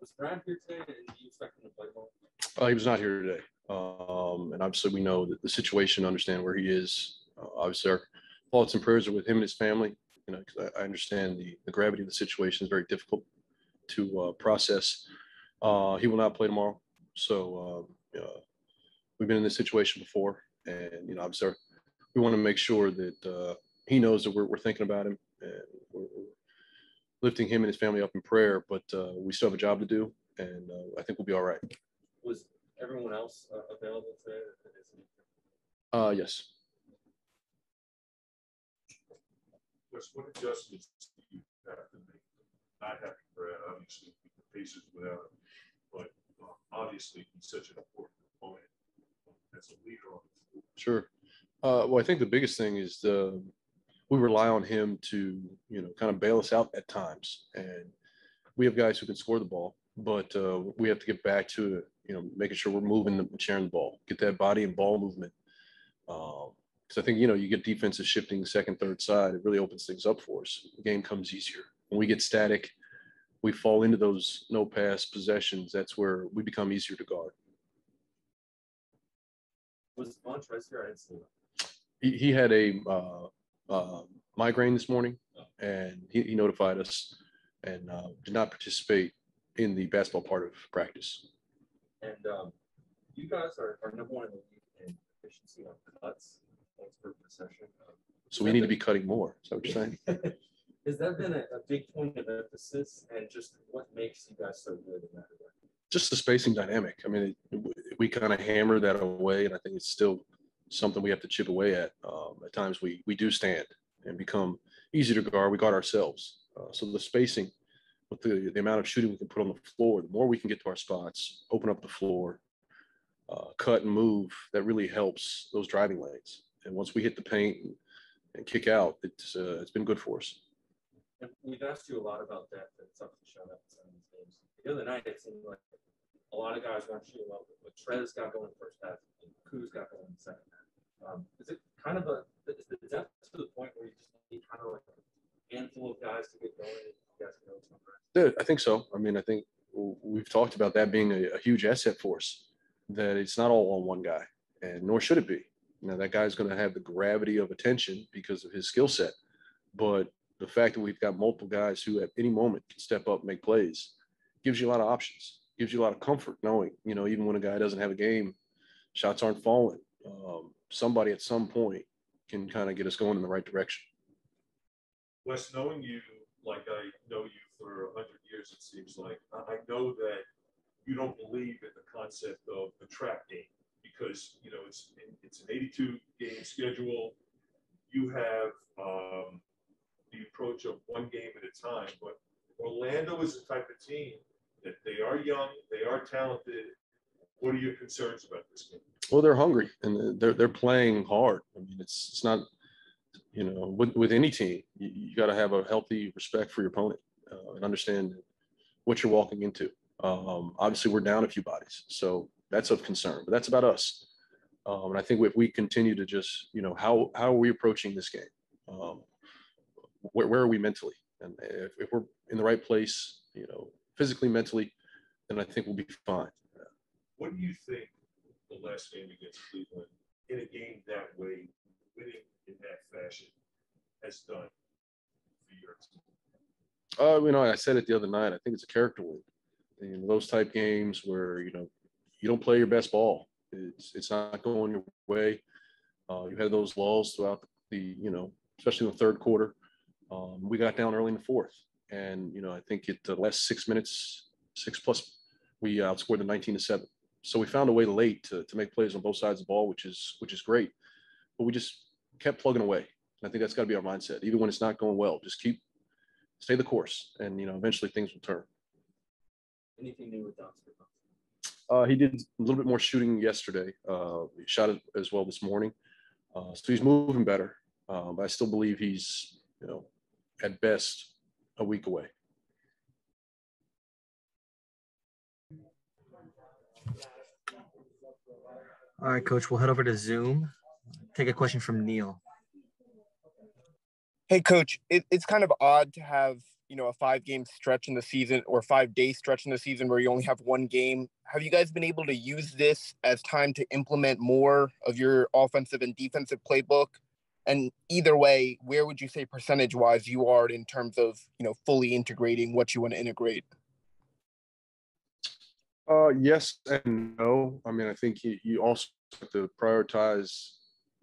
was Brad here today, and you expect him to play? Uh, he was not here today. Um, and obviously we know that the situation, understand where he is. Uh, obviously our thoughts and prayers are with him and his family, you know, I, I understand the, the gravity of the situation is very difficult to, uh, process. Uh, he will not play tomorrow. So, um, we've been in this situation before and, you know, obviously we want to make sure that, uh, he knows that we're, we're thinking about him and we're, we're lifting him and his family up in prayer, but, uh, we still have a job to do and, uh, I think we'll be all right. Was everyone else uh, available today? or Uh, yes. What adjustments do you have to make? Not having Brad, obviously, the Pacers without him, but uh, obviously he's such an important component as a leader on the floor. Sure. Uh, well, I think the biggest thing is the, we rely on him to, you know, kind of bail us out at times. And we have guys who can score the ball, but uh, we have to get back to, you know, making sure we're moving the sharing the ball, get that body and ball movement. Because I think, you know, you get defenses shifting second, third side, it really opens things up for us. The game comes easier. When we get static, we fall into those no pass possessions. That's where we become easier to guard. Was Montrez here? I didn't see him. he, he had a uh, uh, migraine this morning and he, he notified us and uh, did not participate in the basketball part of practice. And um, you guys are, are number one in the league in efficiency on cuts, points per possession. So we need to be cutting more. Is that what you're saying? Has that been a, a big point of emphasis and just what makes you guys so good in that regard? Just the spacing dynamic. I mean, it, we kind of hammer that away, and I think it's still something we have to chip away at. Um, at times, we we do stand and become easy to guard. We guard ourselves. Uh, so the spacing, with the, the amount of shooting we can put on the floor, the more we can get to our spots, open up the floor, uh, cut and move, that really helps those driving lanes. And once we hit the paint and, and kick out, it's uh, it's been good for us. And we've asked you a lot about that, and it's up to show up in some of these games. The other night, it seemed like a lot of guys weren't shooting well, but Trez got going first half, and Kuz got going second half. Um, is it kind of a, is the depth to the point where you just need kind of like a handful of guys to get going go I think so. I mean, I think we've talked about that being a, a huge asset for us, that it's not all on one guy, and nor should it be. Know, that guy's going to have the gravity of attention because of his skill set. But the fact that we've got multiple guys who at any moment can step up and make plays gives you a lot of options, gives you a lot of comfort knowing, you know, even when a guy doesn't have a game, shots aren't falling. Um, somebody at some point can kind of get us going in the right direction. Wes, knowing you like I know you for a hundred years, it seems like, I, know that you don't believe in the concept of the trap game because, you know, it's, it's an eighty-two game schedule. You have, um, the approach of one game at a time, but Orlando is the type of team that they are young, they are talented. What are your concerns about this game? Well, they're hungry and they're they're playing hard. I mean, it's it's not, you know, with with any team, you, you got to have a healthy respect for your opponent uh, and understand what you're walking into. Um, obviously, we're down a few bodies, so that's of concern. But that's about us. Um, and I think if we continue to just, you know, how how are we approaching this game? Um, where where are we mentally? And if, if we're in the right place, you know, physically, mentally, then I think we'll be fine. What do you think the last game against Cleveland, in a game that way, winning in that fashion, has done for your team? Uh, you know, I said it the other night. I think it's a character win. In those type games where you know you don't play your best ball, it's it's not going your way. Uh, you had those lulls throughout the you know, especially in the third quarter. Um, we got down early in the fourth, and you know I think it the last six minutes, six plus, we outscored the nineteen to seven. So we found a way late to to make plays on both sides of the ball, which is which is great. But we just kept plugging away. And I think that's got to be our mindset. Even when it's not going well, just keep stay the course, and you know eventually things will turn. Anything new with Don Uh, he did a little bit more shooting yesterday. Uh, he shot it as well this morning, uh, so he's moving better. Uh, but I still believe he's you know at best a week away. All right, coach, we'll head over to Zoom. Take a question from Neil. Hey, coach, it, it's kind of odd to have you know a five game stretch in the season or five day stretch in the season where you only have one game have you guys been able to use this as time to implement more of your offensive and defensive playbook and either way where would you say percentage wise you are in terms of you know fully integrating what you want to integrate uh yes and no. I mean i think you, you also have to prioritize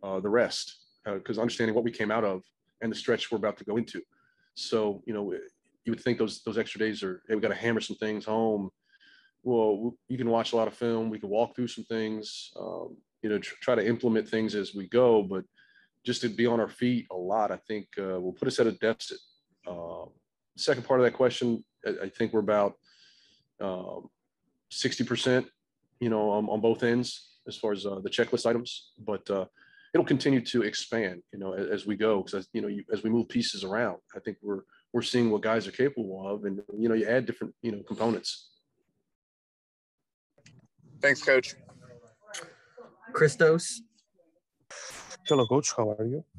uh, the rest because uh, understanding what we came out of and the stretch we're about to go into. So you know you would think those those extra days are hey we got to hammer some things home. Well you can watch a lot of film. We can walk through some things um, you know tr- try to implement things as we go. But just to be on our feet a lot i think uh, will put us at a deficit. Uh, second part of that question i, I think we're about um, 60% you know on, on, both ends as far as uh, the checklist items but uh, it'll continue to expand you know as, as we go because you know you, as we move pieces around i think we're we're seeing what guys are capable of and you know you add different you know components. Thanks coach. Christos? Hello coach. How are you? Good.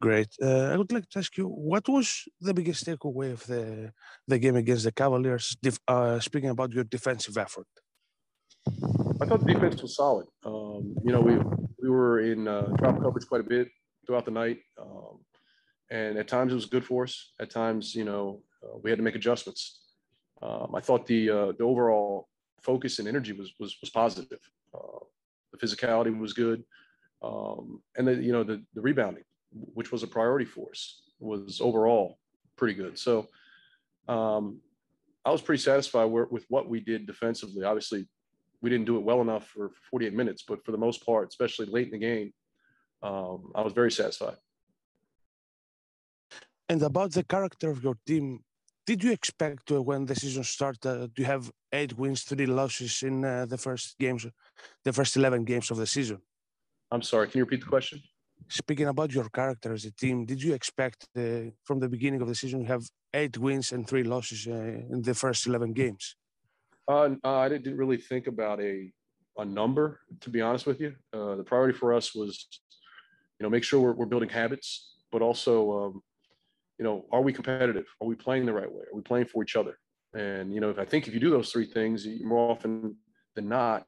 Great uh, i would like to ask you what was the biggest takeaway of the the game against the cavaliers uh, speaking about your defensive effort I thought the defense was solid. Um, you know, we we were in uh, drop coverage quite a bit throughout the night, um, and at times it was good for us. At times, you know, uh, we had to make adjustments. Um, I thought the uh, the overall focus and energy was was was positive. Uh, the physicality was good, um, and the you know the the rebounding, which was a priority for us, was overall pretty good. So. Um, I was pretty satisfied with what we did defensively. Obviously, we didn't do it well enough for 48 minutes, but for the most part, especially late in the game, um, I was very satisfied. And about the character of your team, did you expect uh, when the season started uh, to have eight wins, three losses in uh, the first games, the first 11 games of the season? I'm sorry, can you repeat the question? Speaking about your character as a team, did you expect uh, from the beginning of the season to have eight wins and three losses uh, in the first 11 games? Uh, I didn't really think about a a number, to be honest with you. Uh, the priority for us was, you know, make sure we're, we're building habits, but also, um, you know, are we competitive? Are we playing the right way? Are we playing for each other? And you know, if I think if you do those three things, more often than not,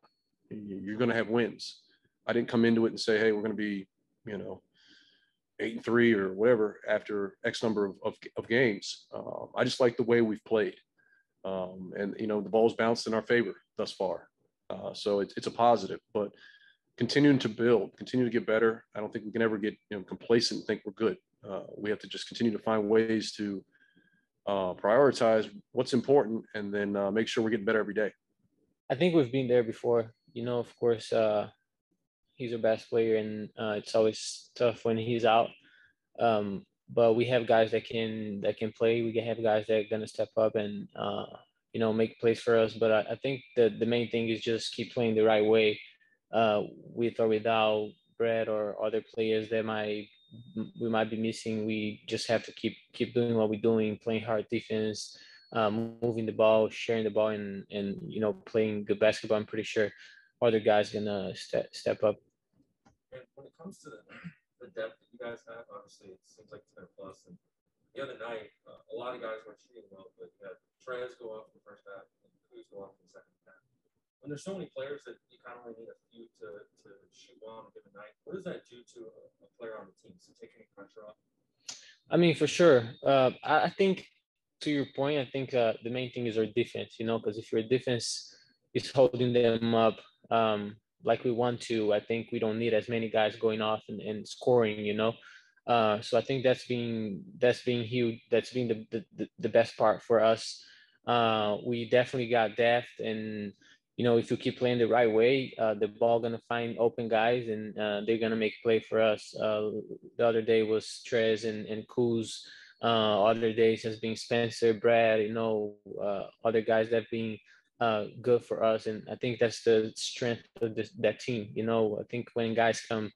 you're going to have wins. I didn't come into it and say, hey, we're going to be, you know, eight and three or whatever after X number of, of, of games. Uh, I just like the way we've played. Um, and you know the ball's bounced in our favor thus far, uh, so it's it's a positive. But continuing to build, continue to get better. I don't think we can ever get you know complacent and think we're good. Uh, we have to just continue to find ways to uh, prioritize what's important and then uh, make sure we're getting better every day. I think we've been there before. You know, of course, uh, he's our best player, and uh, it's always tough when he's out. Um, but we have guys that can that can play. We can have guys that are gonna step up and uh, you know make plays for us. But I, I think the the main thing is just keep playing the right way, uh, with or without Brad or other players that might we might be missing. We just have to keep keep doing what we're doing, playing hard defense, um, moving the ball, sharing the ball, and and you know playing good basketball. I'm pretty sure other guys gonna step step up. And when it comes to the the depth that you guys have, obviously it seems like it's been a plus. And the other night, uh, a lot of guys weren't shooting well, but you had Trez go off in the first half and Kuz go off in the second half. When there's so many players that you kind of only need a few to, to shoot well on a given night, what does that do to a, a player on the team? Does it take any pressure off? I mean, for sure. Uh, I, I think to your point, I think uh, the main thing is our defense, you know, because if your defense is holding them up, um, like we want to, I think we don't need as many guys going off and, and scoring, you know. Uh, so I think that's being that's being huge. That's being the, the, the best part for us. Uh, we definitely got depth, and you know, if you keep playing the right way, uh, the ball gonna find open guys, and uh, they're gonna make play for us. Uh, the other day was Trez and and Kuz. Uh, other days has been Spencer, Brad, you know, other guys that being uh, good for us. And I think that's the strength of this, that team. You know, I think when guys come,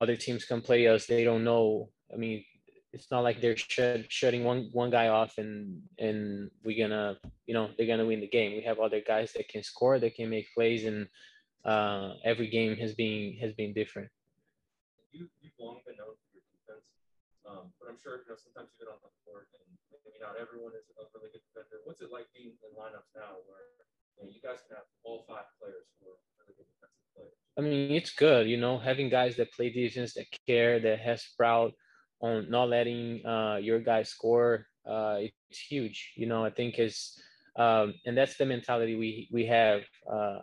other teams come play us, they don't know. I mean, it's not like they're shut, shutting one one guy off and and we're gonna you know they're gonna win the game. We have other guys that can score, that can make plays, and uh, every game has been has been different. You you've long been known for your defense. Um, but I'm sure you know sometimes you get on the court and maybe not everyone is a really good defender. What's it like being in lineups now where you, know, you guys can have all five players who are really good defensive players? I mean, it's good, you know, having guys that play defense, that care, that has proud on not letting uh, your guys score. Uh, it's huge, you know. I think is, um, and that's the mentality we we have. Uh,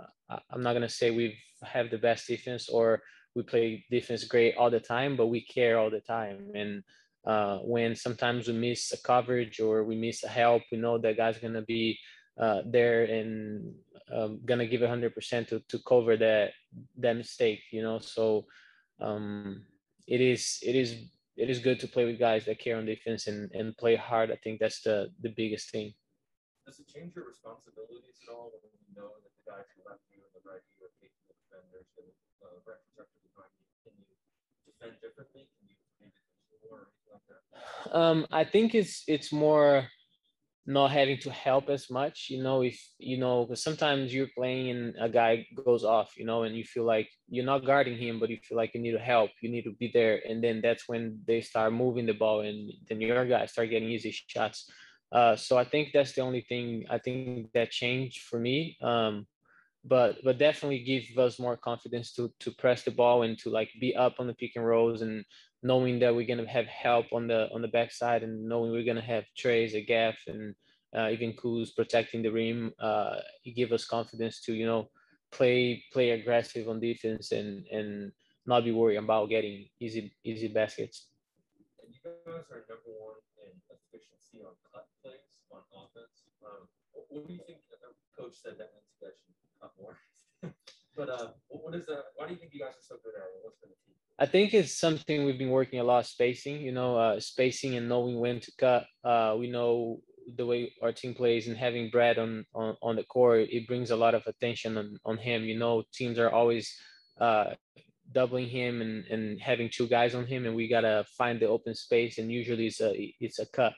I'm not gonna say we have the best defense or we play defense great all the time, but we care all the time. And uh, when sometimes we miss a coverage or we miss a help, we know that guy's gonna be uh, there and um, gonna give 100% to, to cover that that mistake. You know, so um, it is it is it is good to play with guys that care on defense and, and play hard. I think that's the the biggest thing. Does it change your responsibilities at all when you know that the guys who left you and the right you are capable defenders and uh, right protector behind you? Can you defend differently? Can you maybe more or anything like that? Um, I think it's it's more not having to help as much you know if you know because sometimes you're playing and a guy goes off you know and you feel like you're not guarding him but you feel like you need to help you need to be there and then that's when they start moving the ball and then your guys start getting easy shots. Uh, so i think that's the only thing i think that changed for me um, but but definitely give us more confidence to to press the ball and to like be up on the pick and rolls and knowing that we're gonna have help on the on the backside and knowing we're gonna have Trez, a gaff, and uh, even Kuz protecting the rim, uh, it give us confidence to you know play play aggressive on defense and and not be worried about getting easy easy baskets. And you guys are number one in efficiency on cut plays on offense. Um, what do you think? the Coach said that means you guys should cut more. But uh, what is that? Why do you think you guys are so good at it? What's been the key? I think it's something we've been working a lot spacing, you know, uh, spacing and knowing when to cut. Uh, we know the way our team plays and having Brad on, on, on the court, it brings a lot of attention on, on him. You know, teams are always uh, doubling him and, and having two guys on him and we got to find the open space. And usually it's a, it's a cut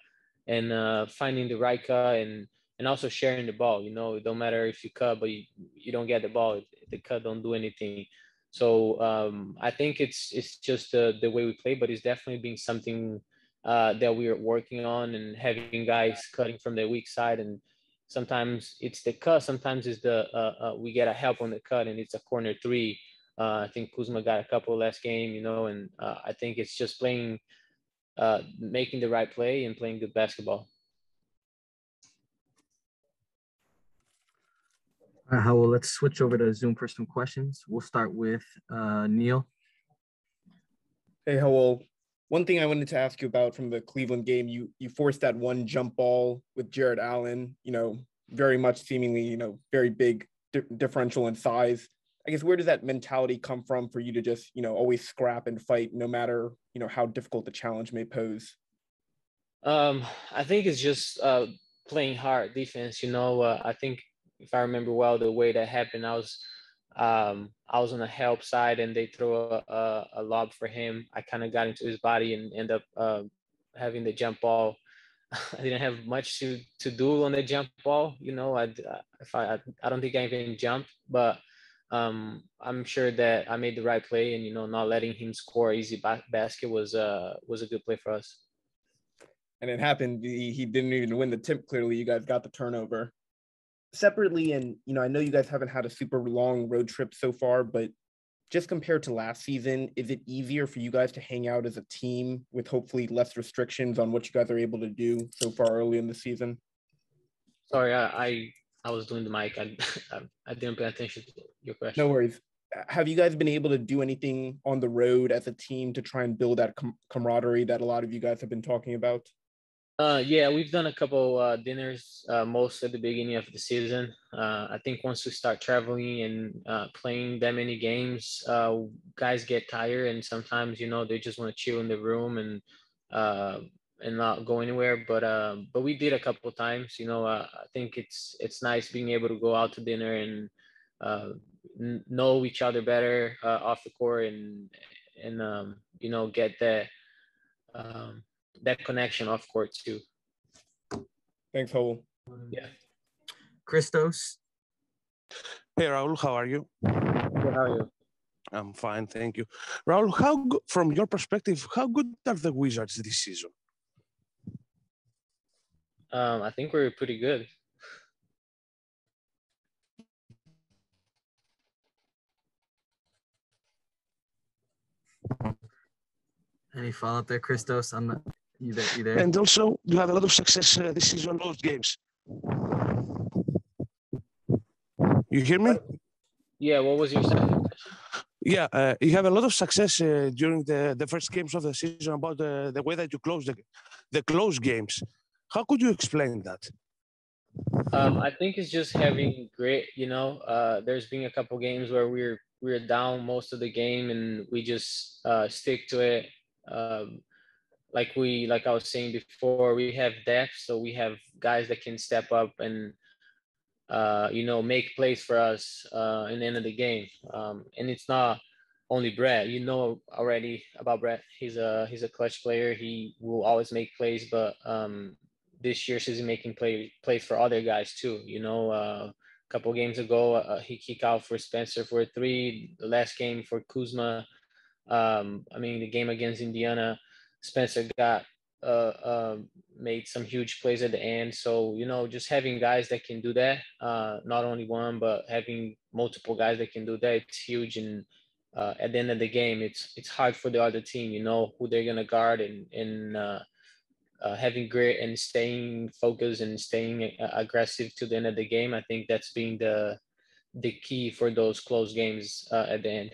and uh, finding the right cut and, and also sharing the ball, you know, it don't matter if you cut, but you, you don't get the ball, the cut don't do anything. So um, I think it's it's just the, the way we play, but it's definitely being something uh, that we are working on and having guys cutting from the weak side. And sometimes it's the cut, sometimes it's the uh, uh, we get a help on the cut and it's a corner three. Uh, I think Kuzma got a couple last game, you know, and uh, I think it's just playing, uh, making the right play and playing good basketball. All right, Raul, let's switch over to Zoom for some questions. We'll start with uh, Neil. Hey, Raul. One thing I wanted to ask you about from the Cleveland game, you you forced that one jump ball with Jarrett Allen. You know, very much seemingly, you know, very big di- differential in size. I guess where does that mentality come from for you to just you know always scrap and fight no matter you know how difficult the challenge may pose? Um, I think it's just uh, playing hard defense. You know, uh, I think if I remember well, the way that happened, I was um, I was on the help side and they throw a, a, a lob for him. I kind of got into his body and end up uh, having the jump ball. I didn't have much to, to do on the jump ball. You know, I if I I don't think I even jumped, but um, I'm sure that I made the right play and you know not letting him score easy ba- basket was uh was a good play for us. And it happened. He, he didn't even win the tip. Clearly, you guys got the turnover separately, and you know, I know you guys haven't had a super long road trip so far, but just compared to last season, is it easier for you guys to hang out as a team with hopefully less restrictions on what you guys are able to do so far early in the season? Sorry, I I, I was doing the mic. I, I didn't pay attention to your question. No worries. Have you guys been able to do anything on the road as a team to try and build that com- camaraderie that a lot of you guys have been talking about? Uh, yeah, we've done a couple uh, dinners, uh, most at the beginning of the season. Uh, I think once we start traveling and uh, playing that many games, uh, guys get tired, and sometimes you know they just want to chill in the room and uh, and not go anywhere. But uh, but we did a couple times. You know, uh, I think it's it's nice being able to go out to dinner and uh, know each other better uh, off the court and and um, you know get that. Um, that connection off court too. Thanks, Raul. Yeah. Christos. Hey Raul, how are you? Good, how are you? I'm fine, thank you. Raul, how from your perspective, how good are the Wizards this season? Um, I think we're pretty good. Any follow up there, Christos? I'm not. You there? And also, you have a lot of success uh, this season on those games. You hear me? Yeah, what was your second? Yeah, uh, you have a lot of success uh, during the, the first games of the season about the, the way that you close the, the close games. How could you explain that? Um, I think it's just having great, you know, uh, there's been a couple games where we're we're down most of the game and we just uh, stick to it. Um, like we like I was saying before, we have depth, so we have guys that can step up and uh, you know make plays for us uh, in the end of the game. Um, and it's not only Brett. You know already about Brett. He's a he's a clutch player. He will always make plays, but um, this year she's making play plays for other guys too. You know, uh, a couple games ago uh, he kicked out for Spencer for a three. The last game for Kuzma. Um, I mean the game against Indiana, Spencer got uh, uh, made some huge plays at the end. So you know, just having guys that can do that, uh, not only one, but having multiple guys that can do that, it's huge. And uh, at the end of the game, it's it's hard for the other team. You know who they're gonna guard and and uh, uh, having grit and staying focused and staying uh, aggressive to the end of the game. I think that's been the the key for those close games at the end.